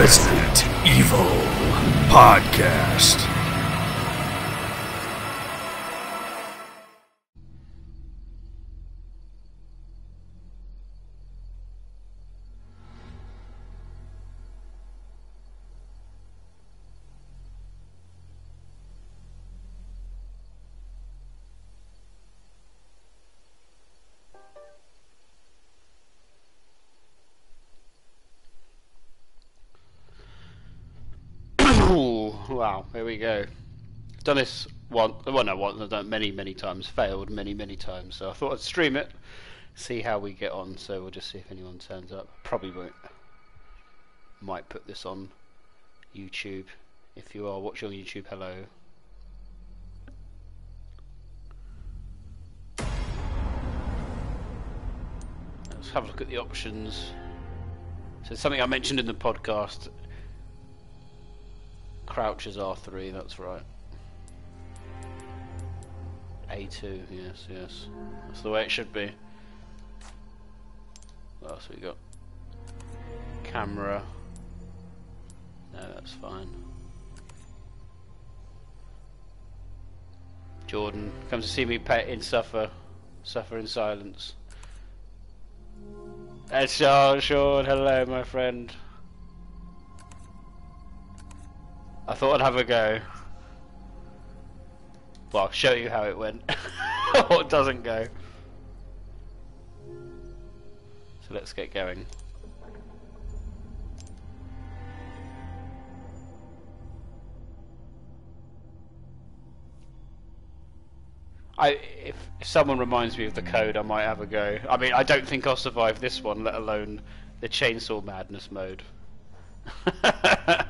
Resident Evil Podcast. Here we go. Done this one, well, no, once. I've done many, many times. Failed many, many times. So I thought I'd stream it, see how we get on. So we'll just see if anyone turns up. Probably won't. Might put this on YouTube. If you are watching on YouTube, hello. Let's have a look at the options. So something I mentioned in the podcast Crouch is R3, that's right. A2, yes, yes. That's the way it should be. What else we got? Camera. No, that's fine. Jordan, come to see me pet in suffer. Suffer in silence. That's Sean, Sean, hello my friend. I thought I'd have a go. Well, I'll show you how it went. or it doesn't go. So let's get going. I, if, if someone reminds me of the code, I might have a go. I mean, I don't think I'll survive this one, let alone the chainsaw madness mode.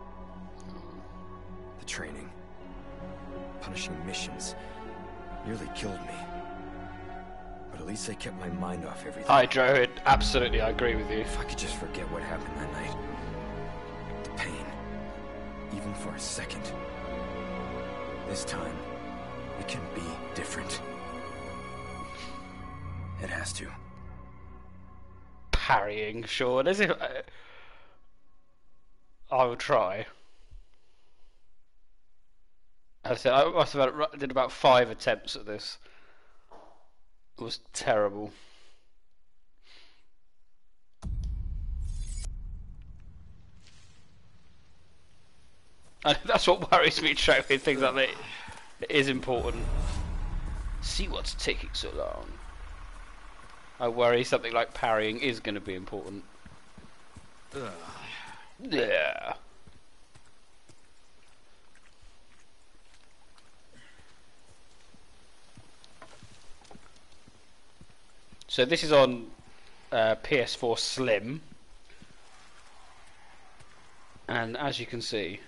The training, punishing missions, nearly killed me. But at least I kept my mind off everything. Hydro, it, absolutely, I agree with you. If I could just forget what happened that night. The pain. Even for a second. This time, it can be different. It has to. Parrying, Sean. As if, I will try. I said I must have had, did about five attempts at this. It was terrible. And that's what worries me, with things like that. It is important. See what's taking so long. I worry something like parrying is going to be important. Yeah. So this is on uh, PS4 Slim, and as you can see,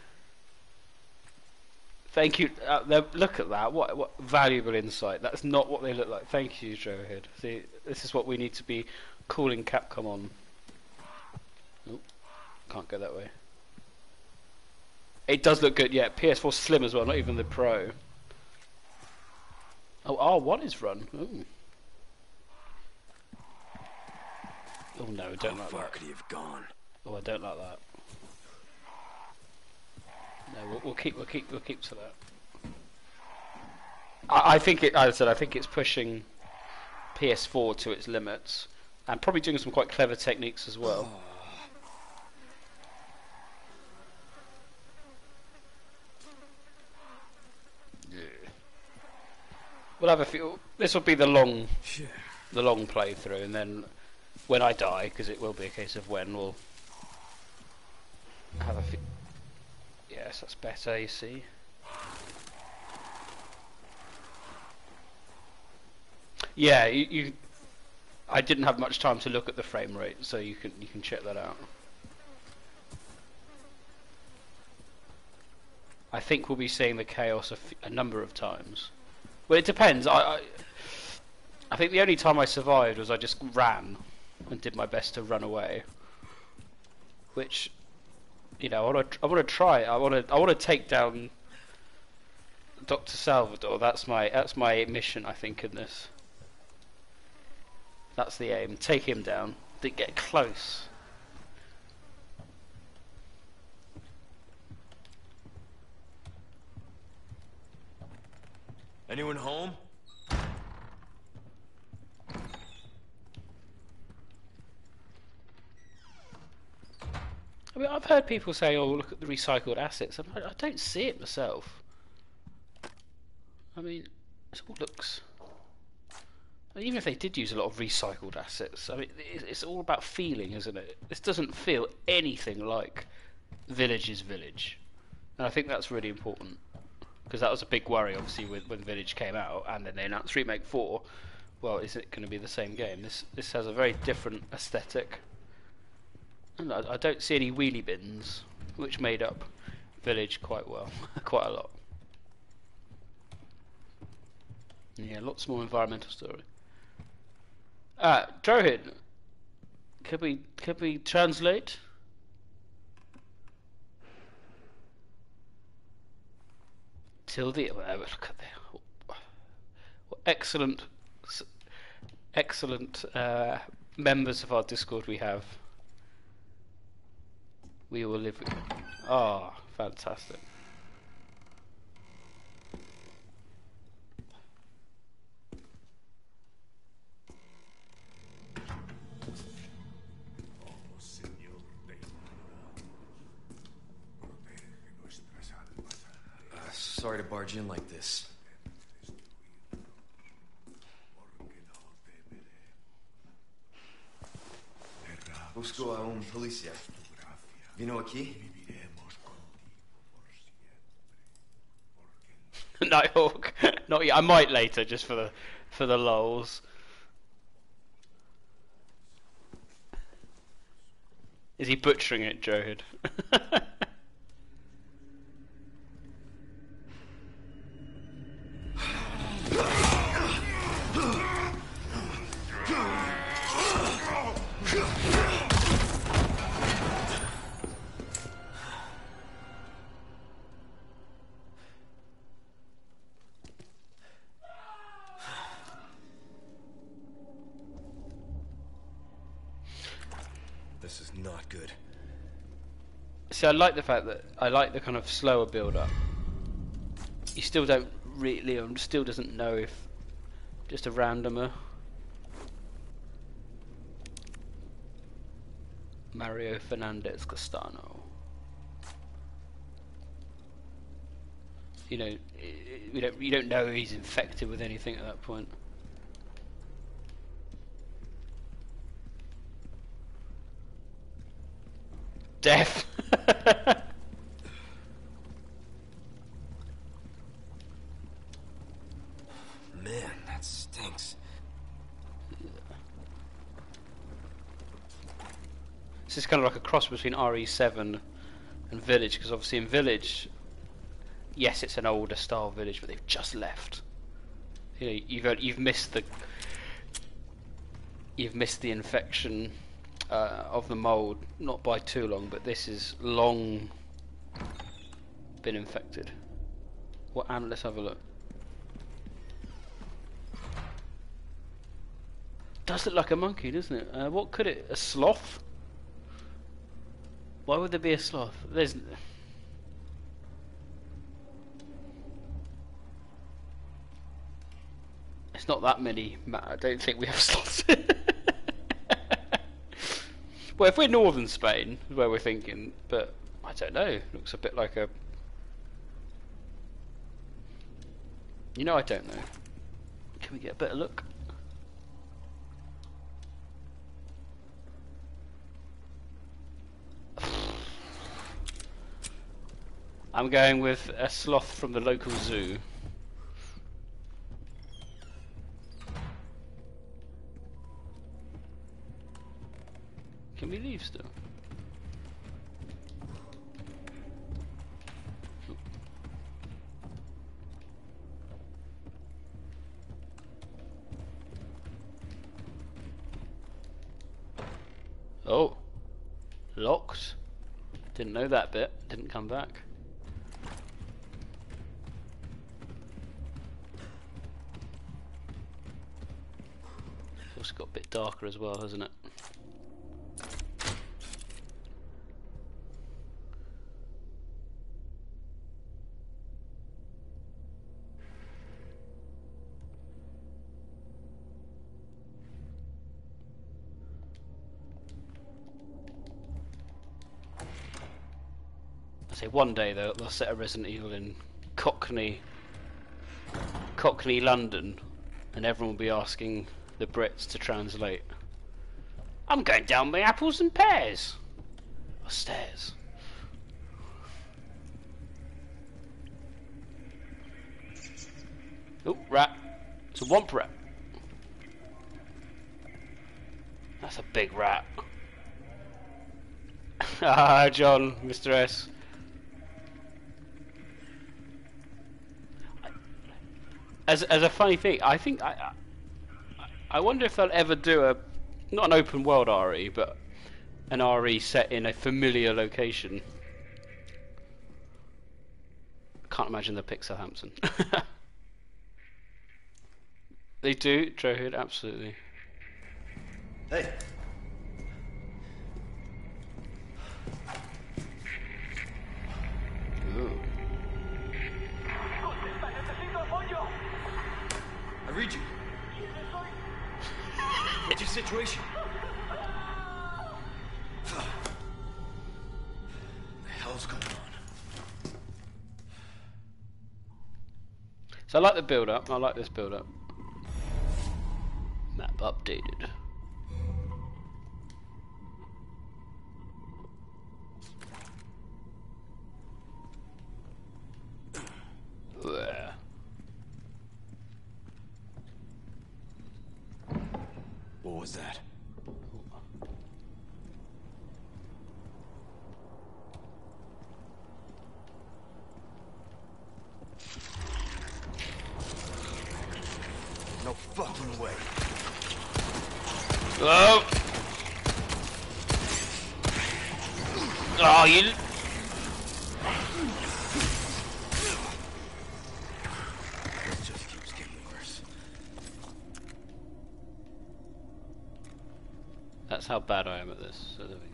thank you. Uh, look at that! What what valuable insight. That's not what they look like. Thank you, Joe Hood. See, this is what we need to be calling Capcom on. Nope, can't go that way. It does look good, yeah. PS4 Slim as well, not even the Pro. Oh, R1 is run. Ooh. Oh no, I don't How like far that. could he have gone? Oh, I don't like that. No, we'll, we'll keep, we'll keep, we'll keep to that. I, I think it. As I said, I think it's pushing PS4 to its limits, and probably doing some quite clever techniques as well. We'll have a few. This will be the long, the long playthrough, and then when I die, because it will be a case of when we'll have a few. Yes, that's better. You see. Yeah, you, you I didn't have much time to look at the frame rate, so you can you can check that out. I think we'll be seeing the chaos a, number of times. Well, it depends. I, I I think the only time I survived was I just ran and did my best to run away, which you know I want to I want to try. I want to I want to take down Dr. Salvador. That's my that's my mission. I think in this. That's the aim. Take him down. Didn't get close. Anyone home? I mean, I've heard people say, "Oh, look at the recycled assets." I'm I don't see it myself. I mean, it all looks. Even if they did use a lot of recycled assets, I mean, it's all about feeling, isn't it? This doesn't feel anything like Village's Village, and I think that's really important because that was a big worry, obviously, when Village came out, and then they announced Remake Four. Well, is it going to be the same game? This this has a very different aesthetic. I, don't see any wheelie bins, which made up Village quite well, quite a lot. Yeah, lots more environmental story. Uh, Drohid, could we could we translate? Till the uh, look at there, excellent, excellent uh, members of our Discord we have. We will live. Ah, fantastic. Uh, sorry to barge in like this. Busco a un policía. Vino aquí? Nighthawk. Not yet. I might later, just for the for the lulls. Is he butchering it, Joe like the fact that I like the kind of slower build up. You still don't really, Leon still doesn't know if just a randomer. Mario Fernandez Castano. You know, we don't, you don't know he's infected with anything at that point. Death. Man, that stinks. This is kind of like a cross between RE7 and Village, because obviously in Village, yes, it's an older style village, but they've just left. You know, you've you've missed the you've missed the infection uh, of the mold, not by too long, but this is long been infected. What? And let's have a look. Does look like a monkey, doesn't it? Uh, what could it? A sloth? Why would there be a sloth? There's. It's not that many. Ma- I don't think we have sloths. well, if we're northern Spain, is where we're thinking, but I don't know. Looks a bit like a. You know, I don't know. Can we get a better look? I'm going with a sloth from the local zoo. Can we leave still? Oh, locked. Didn't know that bit. Didn't come back. Darker as well, hasn't it? I say one day they'll, they'll set a Resident Evil in Cockney, Cockney, London, and everyone will be asking the Brits to translate. I'm going down my apples and pears. Or stairs. Oh, rat. It's a womp rat. That's a big rat. ah, John, Mr. S. As as a funny thing, I think I I- I wonder if they'll ever do a not an open world RE, but an RE set in a familiar location. Can't imagine the Pixel Hampton. they do, Droid, absolutely. Hey, Ooh. I read you. Situation? the hell's going on? So I like the build up. I like this build up. Map updated. What was that? No fucking way. Oh! Oh, you. It just keeps getting worse. That's how bad I am at this. So there we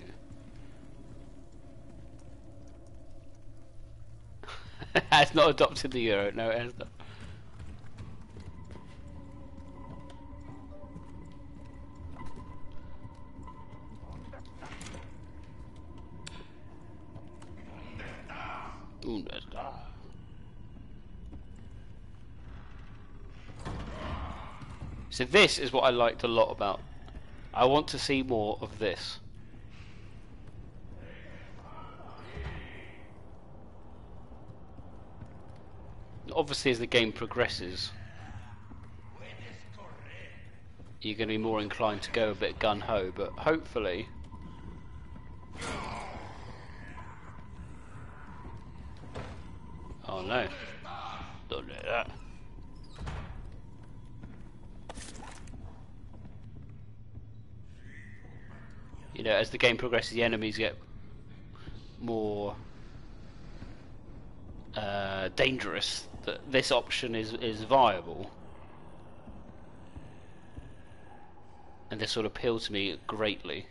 it's not adopted the euro. No, it has not. So this is what I liked a lot about. I want to see more of this. Obviously, as the game progresses, you're going to be more inclined to go a bit gun ho. But hopefully, oh no, don't do that. you know, as the game progresses, the enemies get more uh, dangerous. That this option is is viable, and this will appeal to me greatly.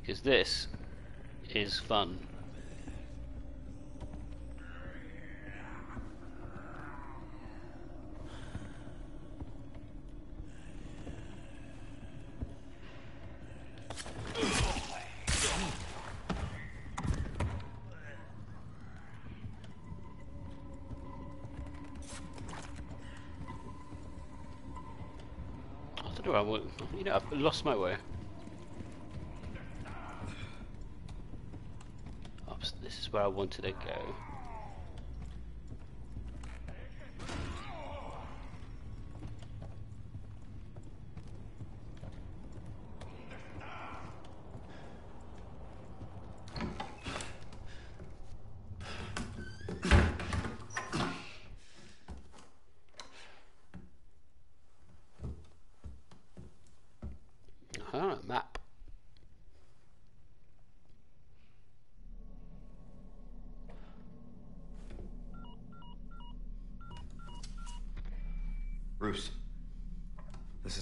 Because this is fun. Lost my way. Oops, this is where I wanted to go.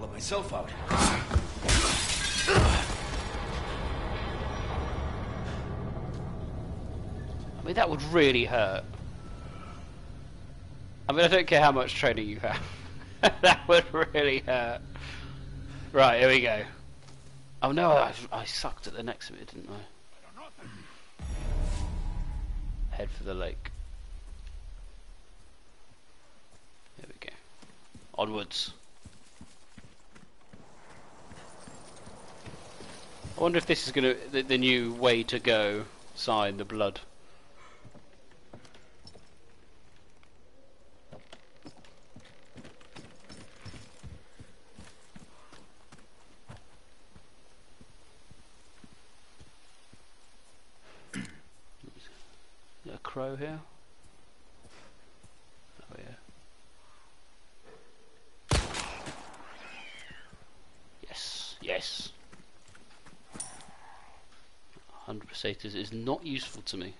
Let myself out. I mean, that would really hurt. I mean, I don't care how much training you have. that would really hurt. Right, here we go. Oh no, I, I sucked at the next bit, didn't I? Head for the lake. There we go. Onwards. I wonder if this is gonna the, the new way to go sign the blood. A crow here? Oh yeah. Yes, yes. 100% is, is not useful to me.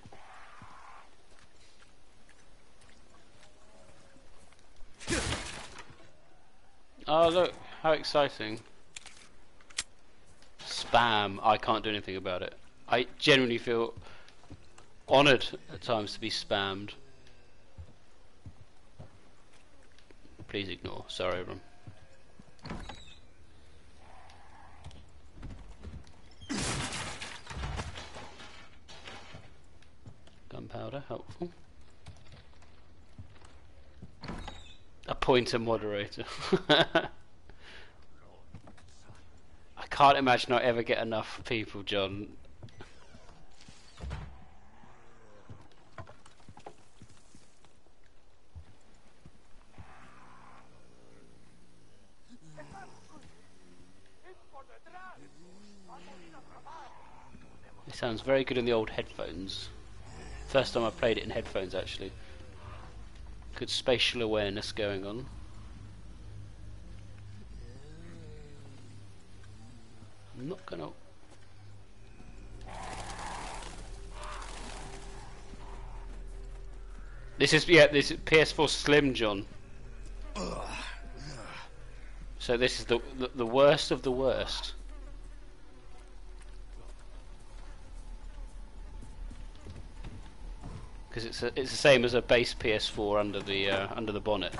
Oh look, how exciting. Spam, I can't do anything about it. I genuinely feel honoured at times to be spammed. Please ignore, sorry everyone. A pointer moderator. I can't imagine I ever get enough people, John. It sounds very good in the old headphones. First time I played it in headphones actually. Good spatial awareness going on. I'm not gonna This is yeah, this is PS4 Slim John. So this is the, the the worst of the worst. Because it's a, it's the same as a base PS4 under the uh, under the bonnet.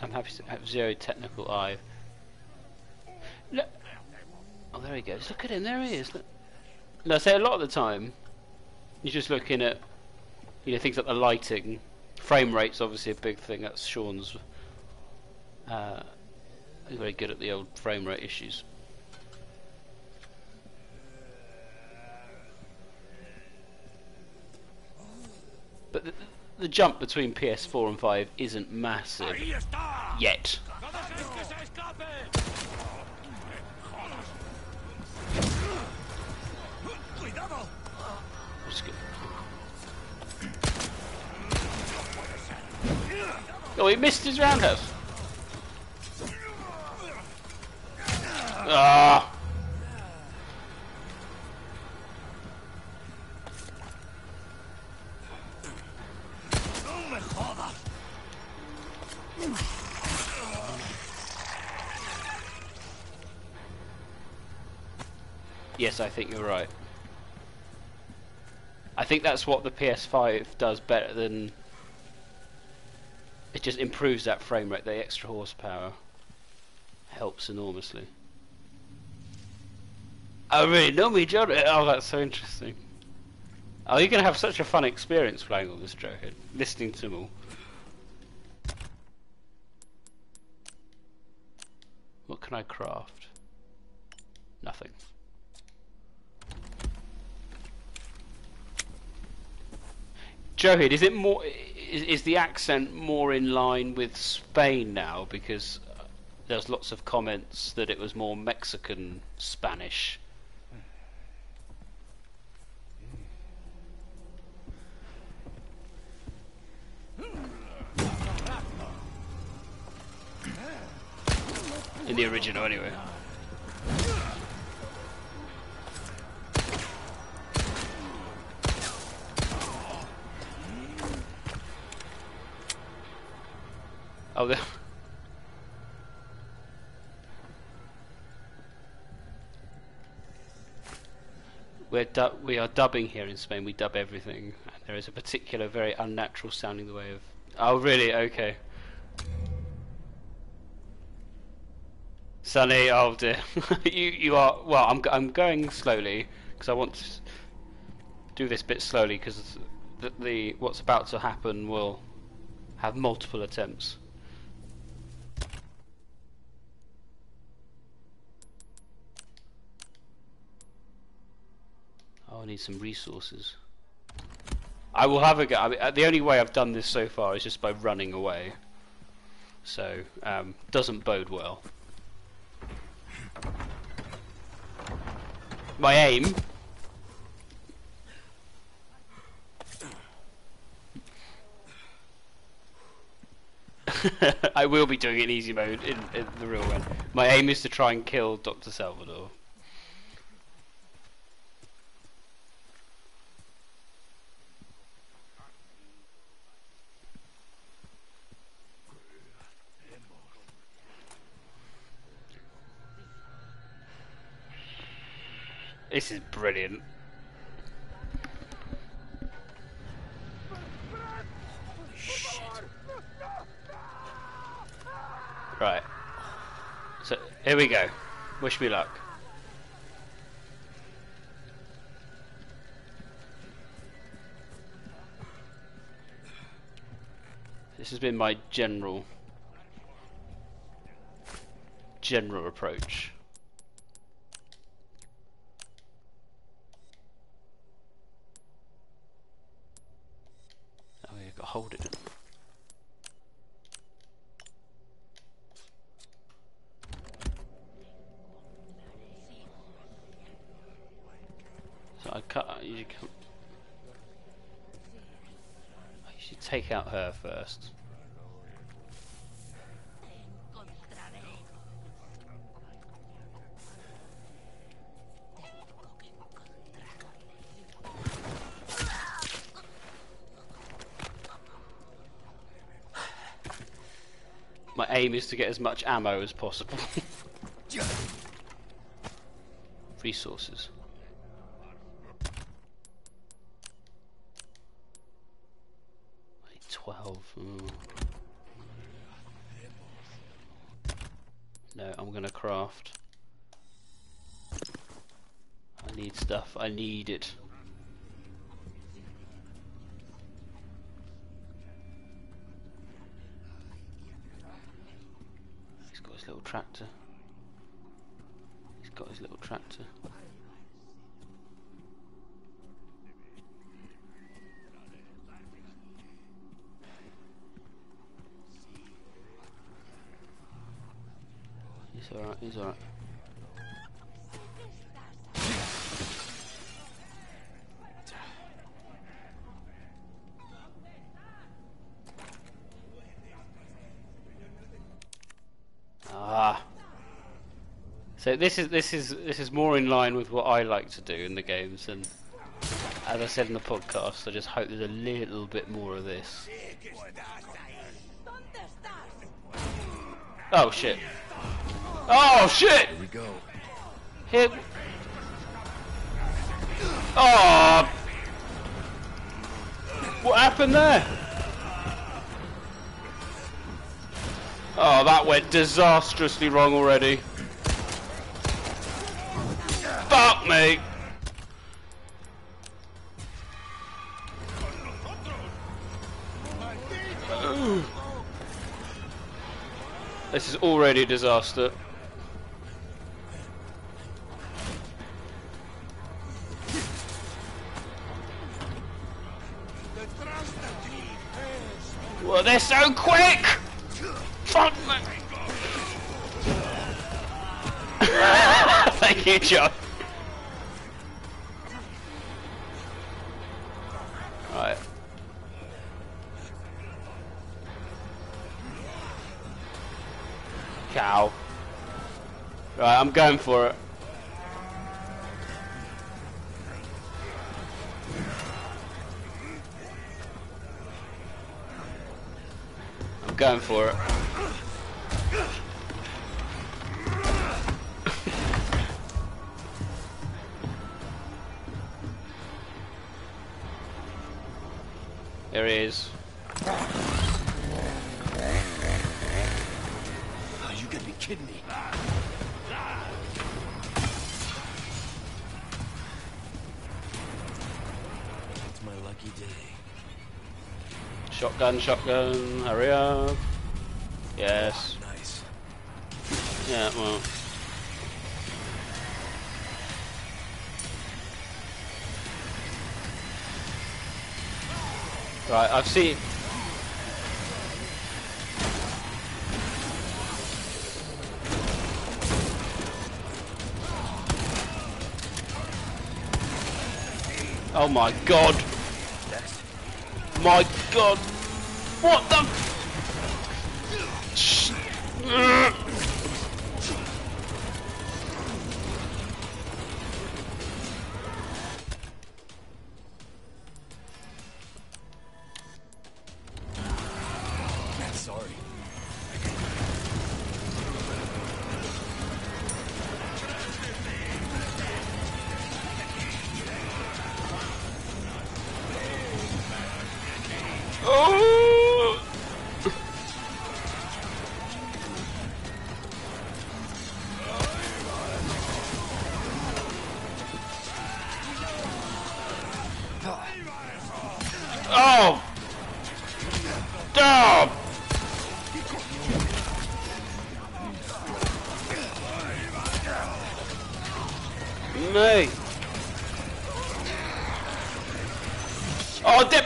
I'm happy to have zero technical eye. Look. Oh, there he goes. Look at him. There he is. Look. No, I say a lot of the time, you're just looking at you know things like the lighting, frame rate's obviously a big thing. That's Sean's. Uh, he's very good at the old frame rate issues. But the, the jump between PS4 and 5 isn't massive yet. Just Oh, he missed his roundhouse. Ah. Yes, I think you're right. I think that's what the PS5 does better than it just improves that frame rate, the extra horsepower helps enormously. Oh really? No me, John? Oh, that's so interesting. Oh, you're going to have such a fun experience playing all this Joehead, listening to them all. What can I craft? Nothing. Joehead, is it more? Is, is the accent more in line with Spain now? Because there's lots of comments that it was more Mexican Spanish. In the original, anyway. Oh, We're we are dubbing here in Spain. We dub everything. There is a particular, very unnatural sounding the way of. Oh, really? Okay. Sunny, oh dear. you you are well. I'm I'm going slowly because I want to do this bit slowly because the, the what's about to happen will have multiple attempts. Oh, I need some resources. I will have a go. I mean, uh, the only way I've done this so far is just by running away. So, um, doesn't bode well. My aim. I will be doing it in easy mode in, in the real one. My aim is to try and kill Dr. Salvador. This is brilliant. Right. So here we go. Wish me luck. This has been my general general approach. Hold it. So I cut. You should take out her first. Aim is to get as much ammo as possible. Resources. Only Twelve. mm. No, I'm gonna craft. I need stuff. I need it. He's got his little tractor. He's got his little tractor. He's alright, he's alright. Ah. So this is this is this is more in line with what I like to do in the games, and as I said in the podcast, I just hope there's a little bit more of this. Oh shit! Oh shit! Here we go. Hit. Oh! What happened there? Oh, that went disastrously wrong already. me. This is already a disaster. Well, they're so quick! Fuck me! Thank you, John. I'm going for it. I'm going for it. There he is. Shotgun, shotgun, hurry up. Yes. Oh, nice. Yeah, well. Right, I've seen. Oh my god! My god! What the?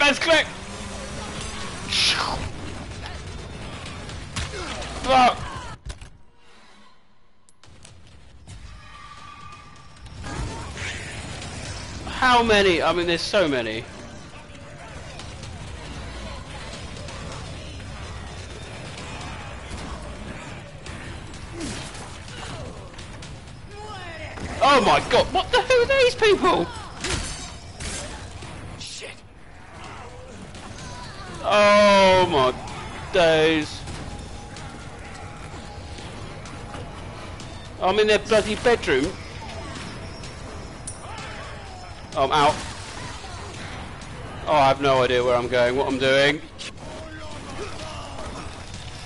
Deadman's click! Fuck! How many? I mean, there's so many. Oh my god, what the hell are these people? Days. I'm in their bloody bedroom. I'm out. Oh, I have no idea where I'm going, what I'm doing.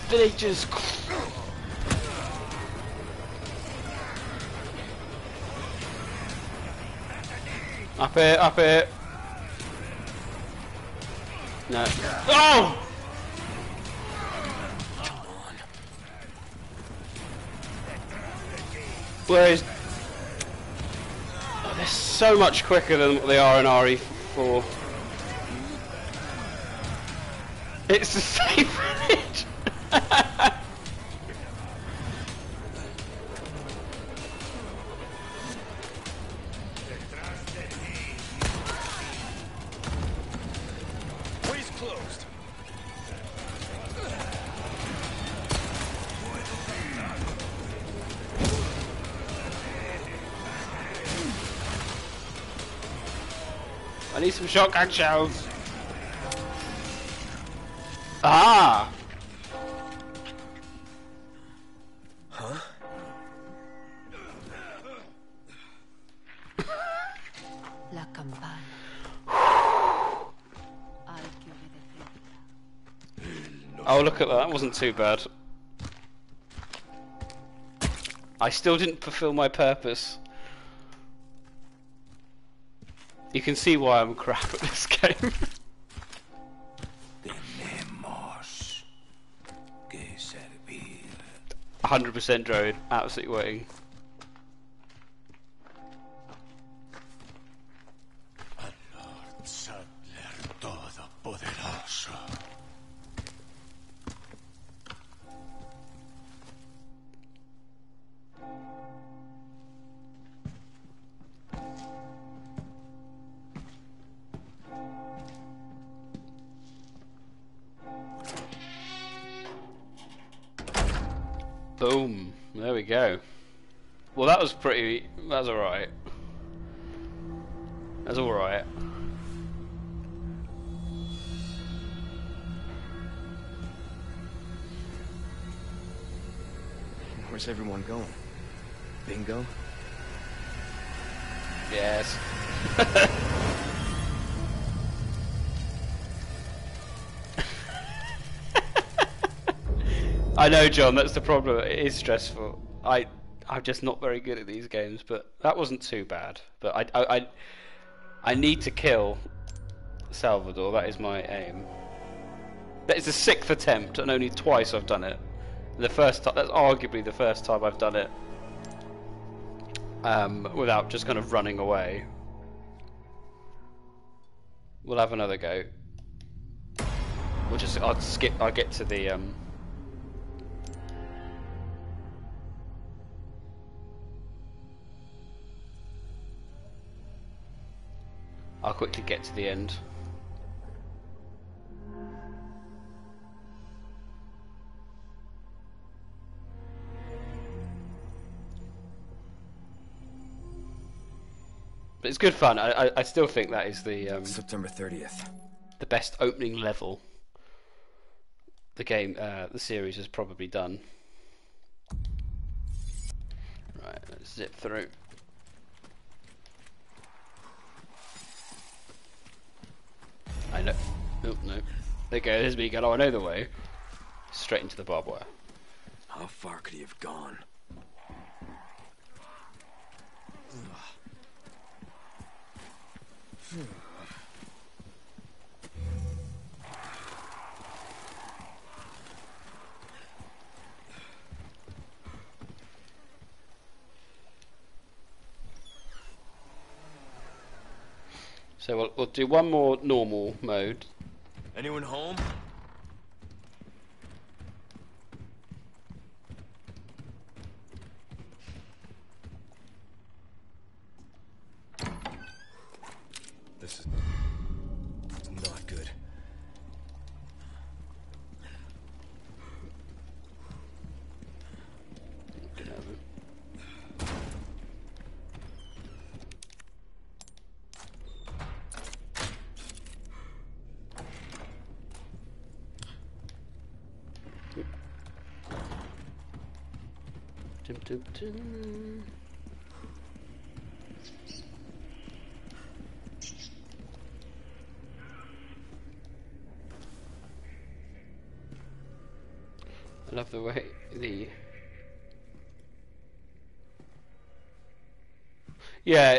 Villagers. Up here, up here. No. Oh! Where is... Oh, they're so much quicker than what they are in RE4. It's the same shotgun shells. Ah! La campana. Al chiudere de fretta. Oh, look at that. That wasn't too bad. I still didn't fulfill my purpose. You can see why I'm crap at this game. Servir 100% drone, absolutely waiting. Boom. There we go. Well, that was pretty. That's alright. That's alright. Where's everyone going? Bingo? Yes. I know, John. That's the problem. It is stressful. I, I'm just not very good at these games, but that wasn't too bad. But I, I, I, I need to kill Salvador. That is my aim. That is the sixth attempt, and only twice I've done it. The first time. That's arguably the first time I've done it um, without just kind of running away. We'll have another go. We'll just. I'll skip. I'll get to the. Um, I'll quickly get to the end. But it's good fun. I, I, I still think that is the um, September 30th. the best opening level the game, uh, the series has probably done. Right, let's zip through. I know. Oh, no. There goes there's me going, oh, I know the way. Straight into the barbed wire. How far could he have gone? So we'll, we'll do one more normal mode. Anyone home? This is not good. Get over. Dum, dum, dum. Love the way the yeah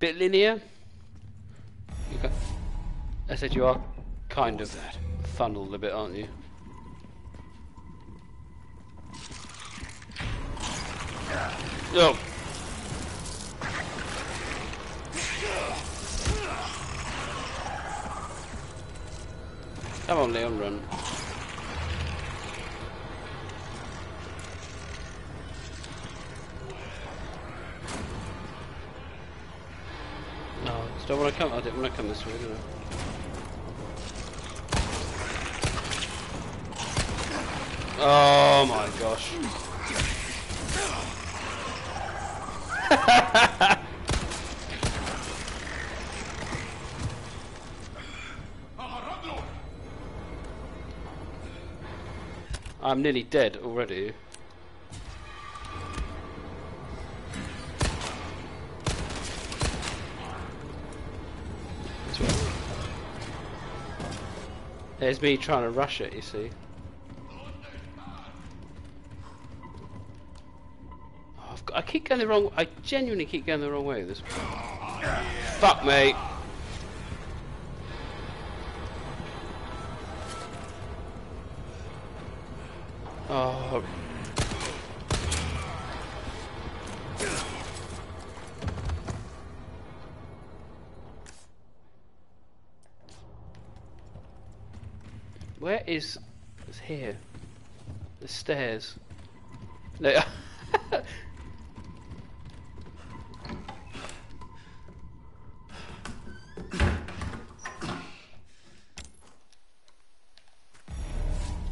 bit linear. You got, I said you are kind of funneled a bit, aren't you? Oh. Come on, Leon, run. Still want to come. I didn't want to come this way, did I? Oh my gosh. I'm nearly dead already. There's me trying to rush it, you see. Oh, got, I keep going the wrong. I genuinely keep going the wrong way. This. Fuck me. Stairs.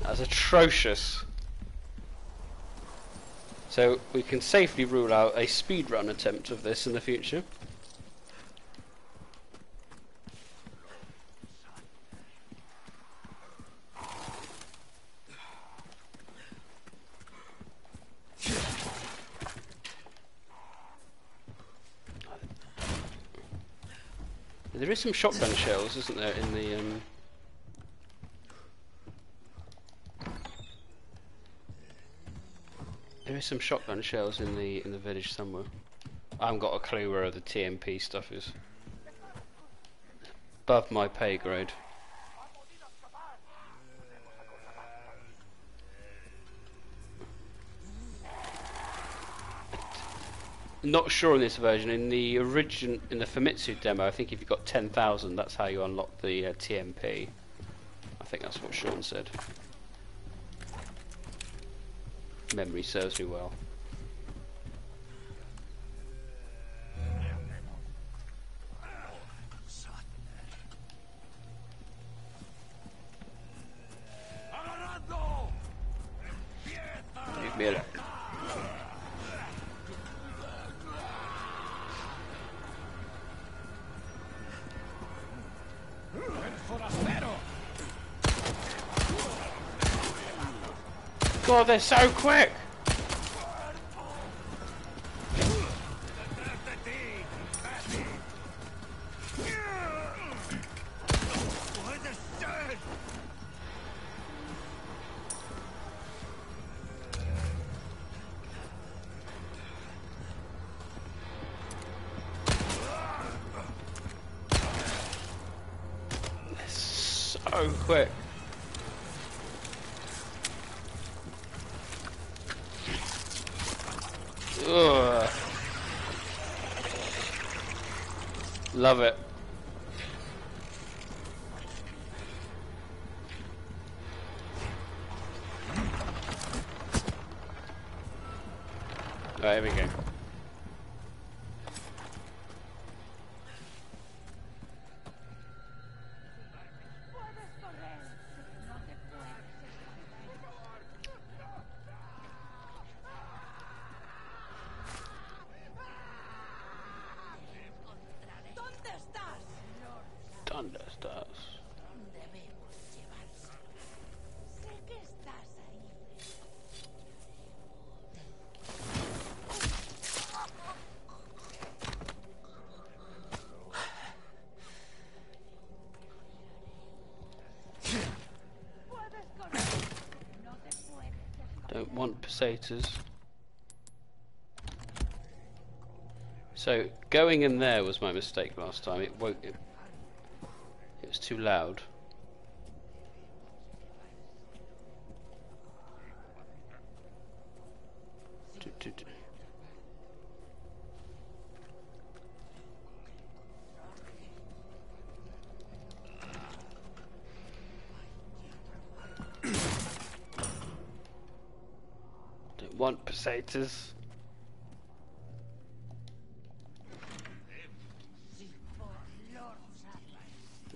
That's atrocious. So we can safely rule out a speedrun attempt of this in the future. Some shotgun shells, isn't there, in the um, There is some shotgun shells in the in the village somewhere. I haven't got a clue where the TMP stuff is. Above my pay grade. Not sure in this version. In the origin, in the Famitsu demo, I think if you've got 10,000, that's how you unlock the uh, TMP. I think that's what Sean said memory serves me well. They're so quick! Love it. So going in there was my mistake last time. It woke it. It was too loud. Do, do, do. Don't pesetas.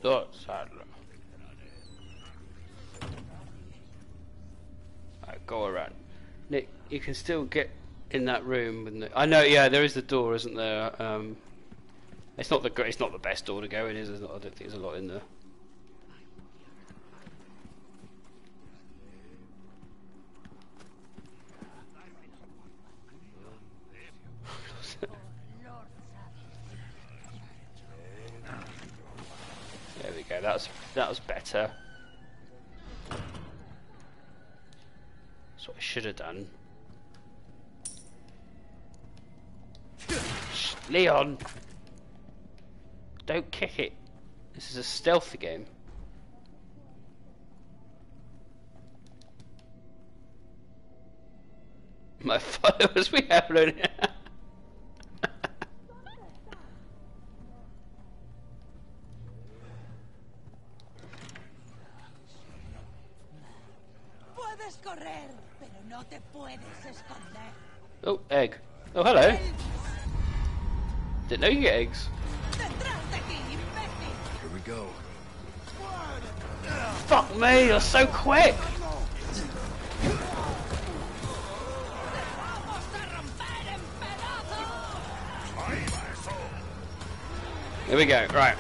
Lord Sadler. Go around. Nick, you can still get in that room. I know, yeah, there is the door, isn't there? Um, it's not the it's not the best door to go in, is? I don't think there's a lot in. There This is a stealthy game. My followers, we have loaded. Puedes correr, pero no te puedes esconder. oh, egg. Oh, hello. Didn't know you get eggs. ¡Detrás de ti, imbécil! Here we go. Fuck me, you're so quick. Here we go. Right.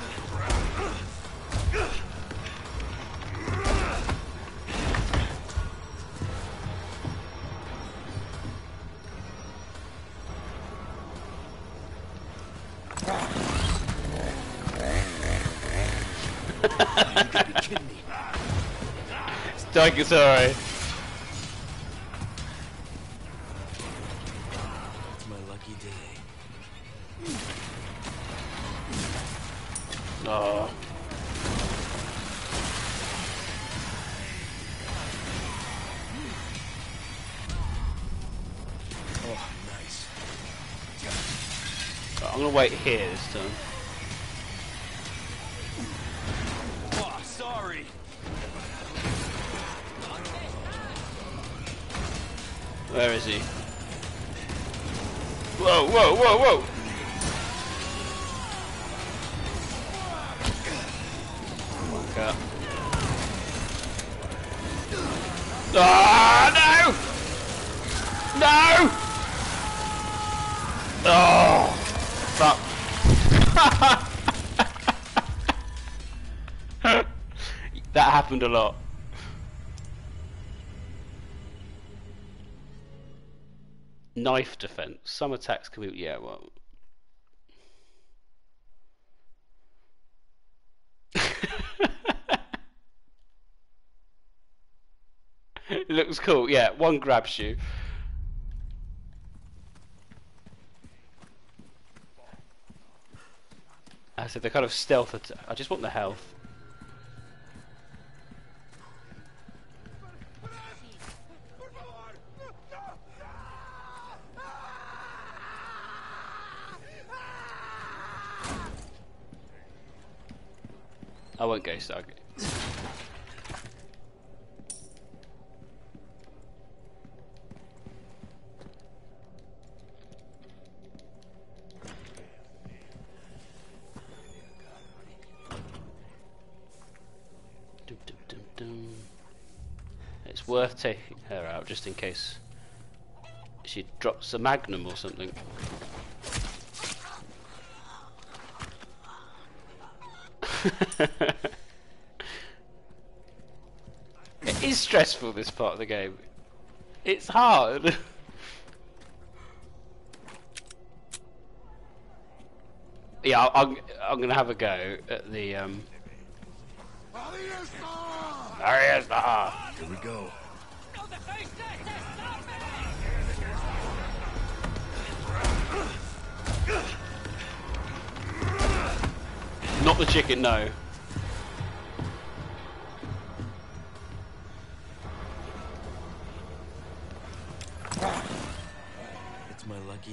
Stigatory. It's my lucky day. Oh. Oh, nice. I'm gonna wait here Some attacks can be. Yeah, well. it looks cool. Yeah, one grabs you. I said they're kind of stealth. I just want the health. Dum. It's worth taking her out just in case she drops a magnum or something. it is stressful this part of the game. It's hard. yeah, I'm, I'm gonna have a go at the um. Ariesta! Here we go. ¡No dejéis que se escape! Not the chicken, no.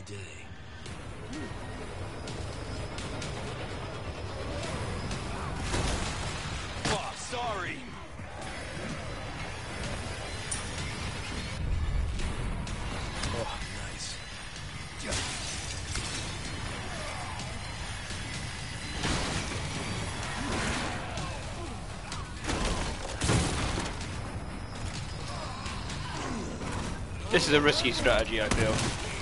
Day. Oh, sorry. Oh, nice. This is a risky strategy, I feel.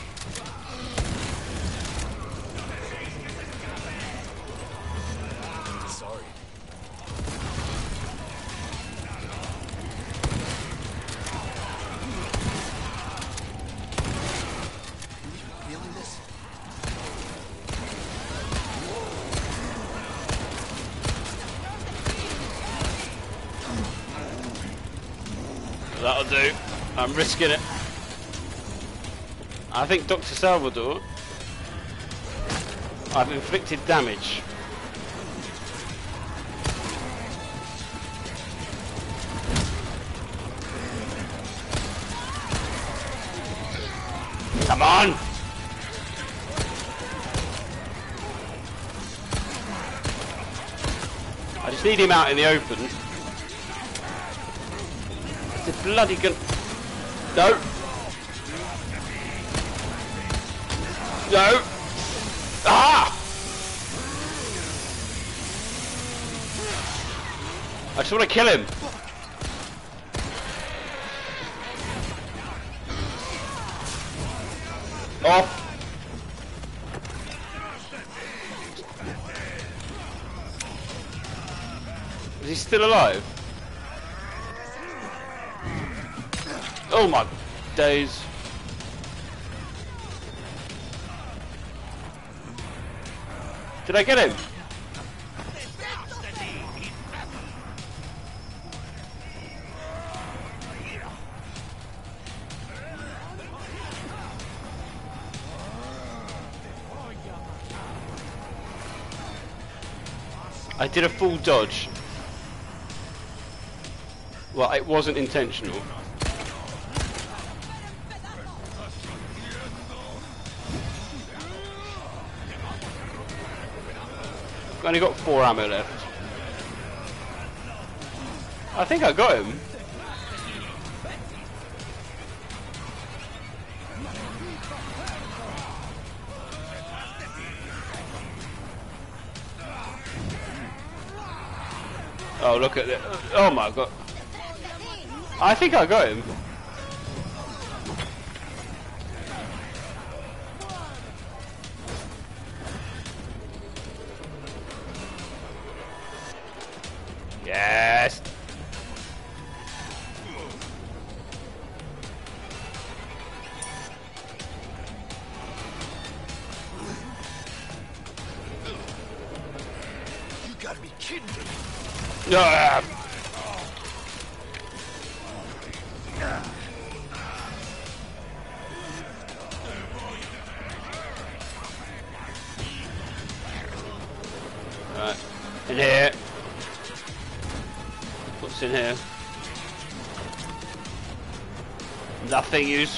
I'm risking it. I think Dr. Salvador, I've inflicted damage. Come on! I just need him out in the open. It's a bloody gun. No. No. Ah! I just want to kill him. Days. Did I get him? I did a full dodge. Well, it wasn't intentional. I've only got four ammo left. I think I got him. Oh, look at it. Oh my god. I think I got him.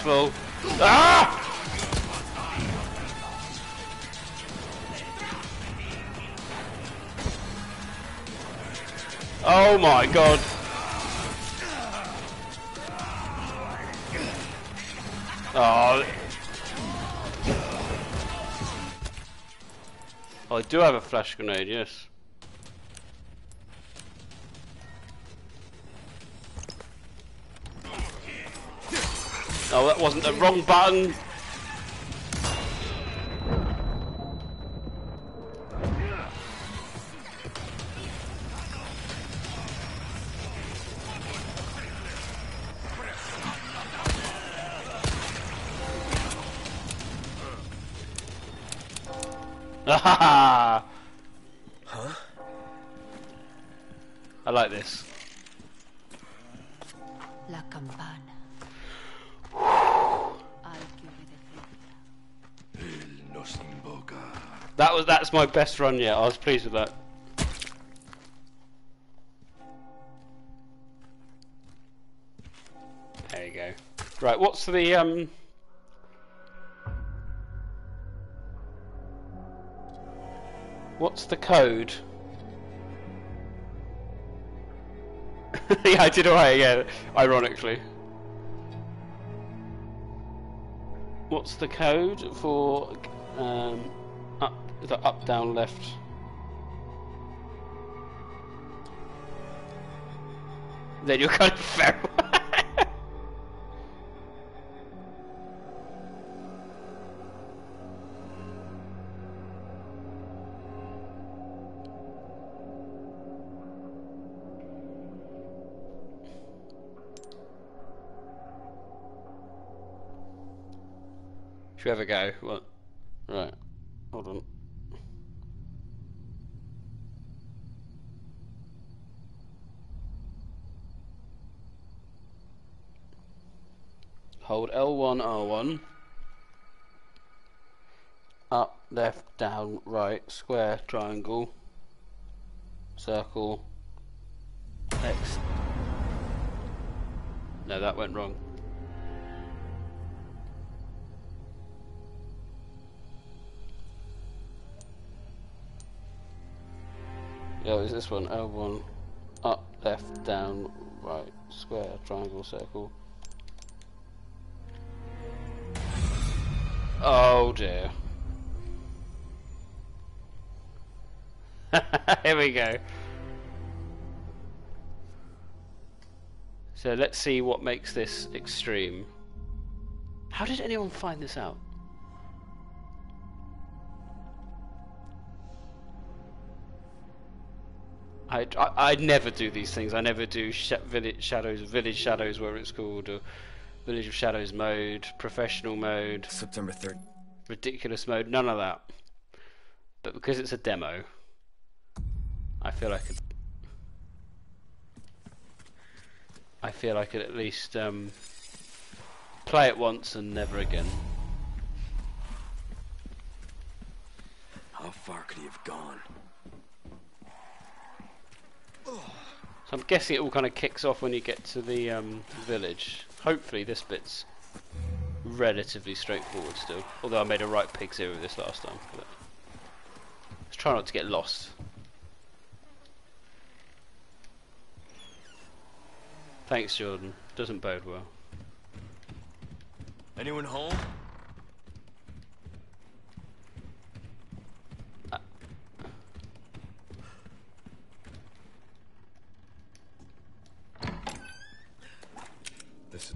Useful. Ah! Oh my god. Oh. I do have a flash grenade, yes. Wasn't the wrong button. Huh? I like this. My best run yet. I was pleased with that. There you go. Right, what's the um What's the code? yeah, I did alright again, ironically. What's the code for um, that up, down, left? Then you're kind of feral. Should we have a go? What? Right. Hold on. Hold L1, R1. Up, left, down, right, square, triangle, circle, X. No, that went wrong. Yeah, is this one? L1, up, left, down, right, square, triangle, circle. Dear. Here we go. So let's see what makes this extreme. How did anyone find this out? I, I, never do these things. I never do sh village shadows, village shadows, where it's called, or village of shadows mode, professional mode, September 3rd. Ridiculous mode. None of that. But because it's a demo, I feel I could. I feel I could at least um, play it once and never again. How far could he have gone? So I'm guessing it all kind of kicks off when you get to the um, village. Hopefully this bit's relatively straightforward still. Although I made a right pig's ear of this last time. But let's try not to get lost. Thanks, Jordan. Doesn't bode well. Anyone home? This is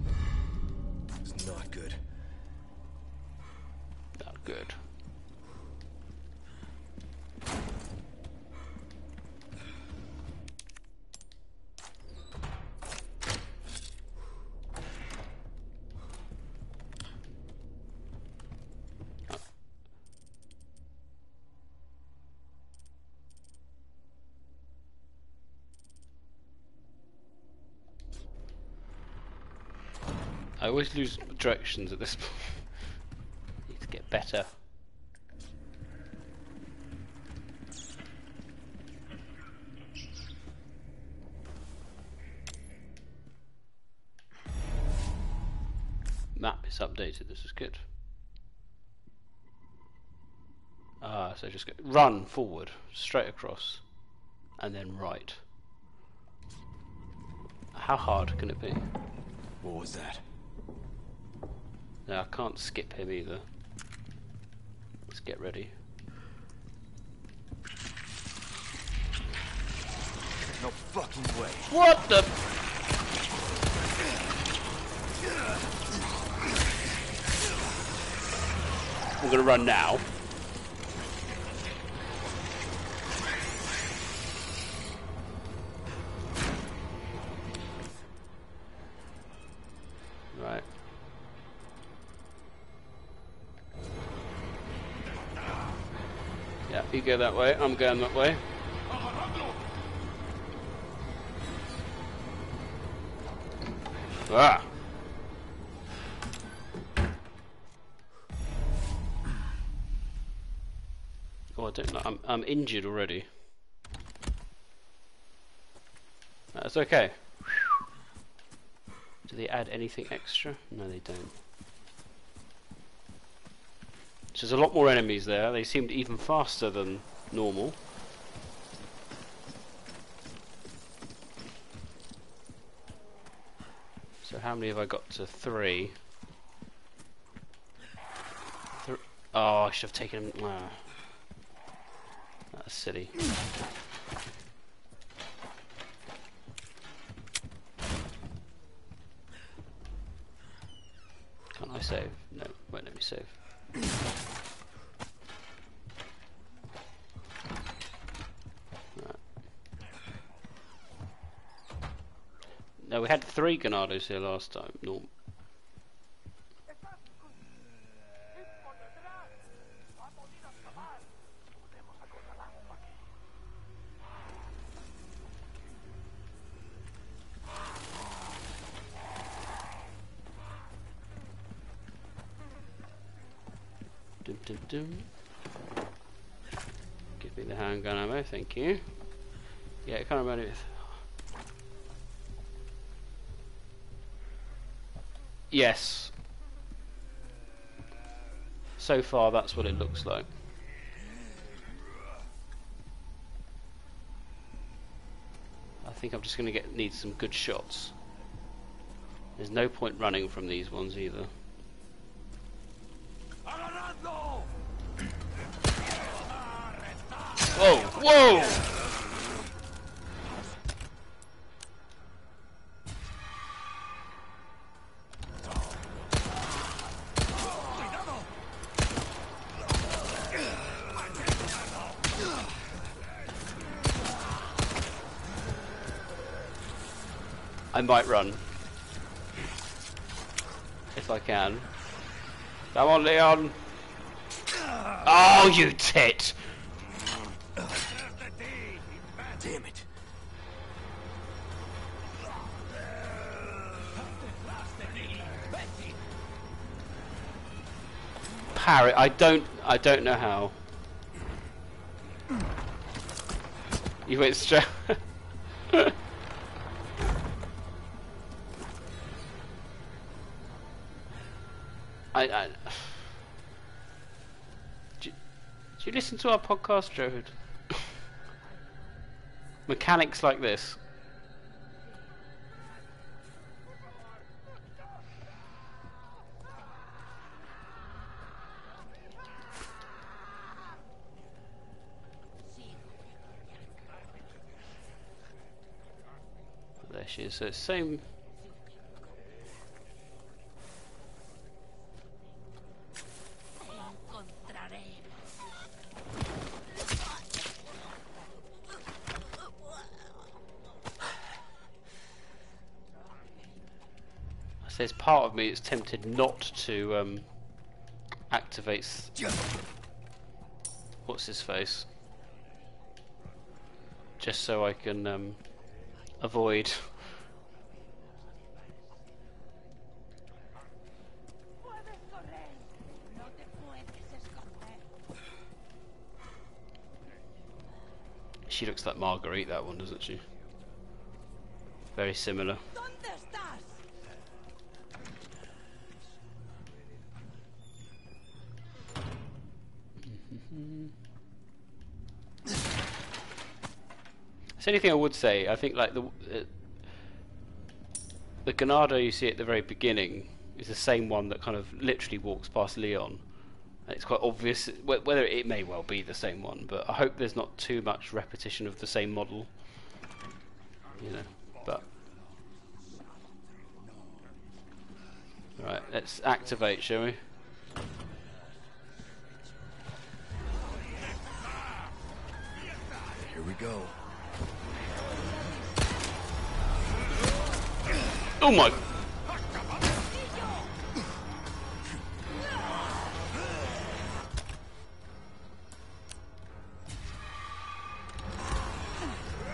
good. I always lose directions at this point. Need to get better. Map is updated, this is good. Ah, so just go, run forward, straight across, and then right. How hard can it be? What was that? No, I can't skip him either. Let's get ready. No fucking way. What the? I'm gonna run now. Go that way. I'm going that way. Ah. Oh, I don't know. I'm I'm injured already. That's okay. Do they add anything extra? No, they don't. So there's a lot more enemies there. They seemed even faster than normal. So how many have I got to? Three. Thr oh, I should have taken him. That's silly. Can't I save? No, won't let me save. Right. No, we had three Ganados here last time. No. Dum, dum, dum. Give me the handgun ammo, thank you. Yes. So far, that's what it looks like. I think I'm just going to get need some good shots. There's no point running from these ones either. Whoa! Whoa! Might run. If I can. Come on, Leon! Oh, you tit! Damn it. Parrot, I don't, I don't know how. You went straight. to our podcast, Joe? Mechanics like this. There she is. So same. I say there's part of me is tempted not to um, activate. What's his face? Just so I can um, avoid. Puedes correr. No te puedes esconder. She looks like Marguerite, that one, doesn't she? Very similar. ¿Dónde estás? Only thing I would say. I think like the uh, the Ganado you see at the very beginning is the same one that kind of literally walks past Leon. And it's quite obvious wh- whether it may well be the same one, but I hope there's not too much repetition of the same model. You know, but right, let's activate, shall we? Here we go.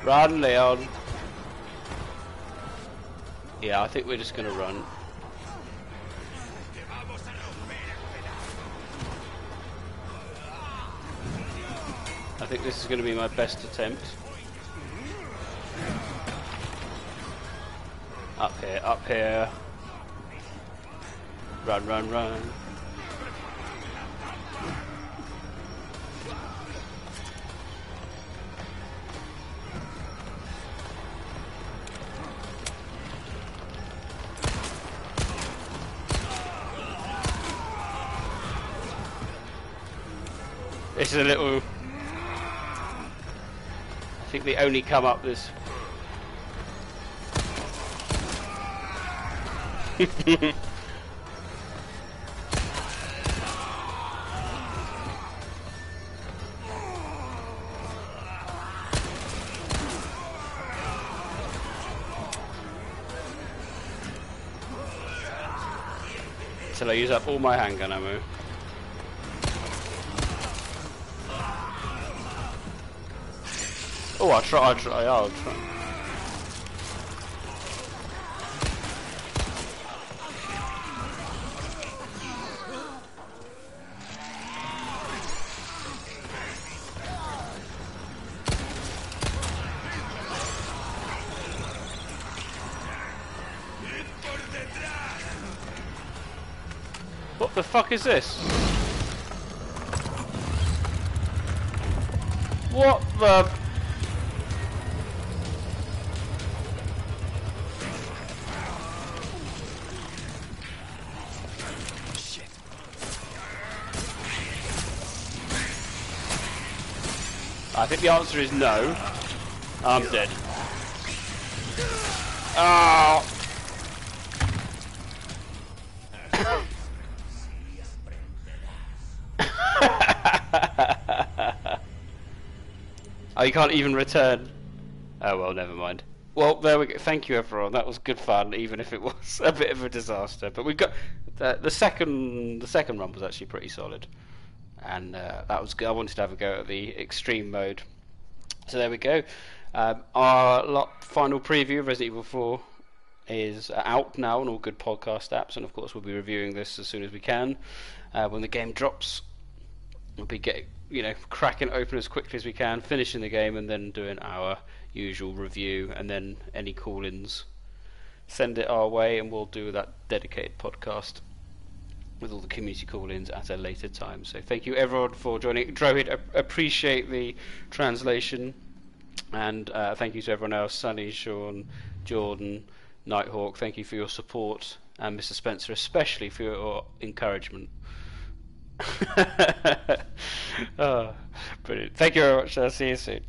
Run, Leon. Yeah, I think we're just gonna run. I think this is going to be my best attempt. Up here, up here. Run, run, run. This is a little. I think they only come up this. Till I use up all my handgun ammo. Oh, I'll try, I'll try, I'll try. the fuck is this? What the... I think the answer is no. I'm dead. Oh, you can't even return. Oh well, never mind. Well, there we go. Thank you, everyone. That was good fun, even if it was a bit of a disaster. But we got the, the second. The second run was actually pretty solid, and uh, that was good. I wanted to have a go at the extreme mode. So there we go. Um, our lot, final preview of Resident Evil 4 is out now on all good podcast apps, and of course we'll be reviewing this as soon as we can uh, when the game drops. We'll be getting, you know, cracking open as quickly as we can, finishing the game, and then doing our usual review, and then any call-ins. Send it our way, and we'll do that dedicated podcast with all the community call-ins at a later time. So thank you everyone for joining. Droid, ap- appreciate the translation, and uh, thank you to everyone else, Sunny, Sean, Jordan, Nighthawk. Thank you for your support, and Mr. Spencer especially for your encouragement. Uh, oh, brilliant. Thank you very much. I'll see you soon.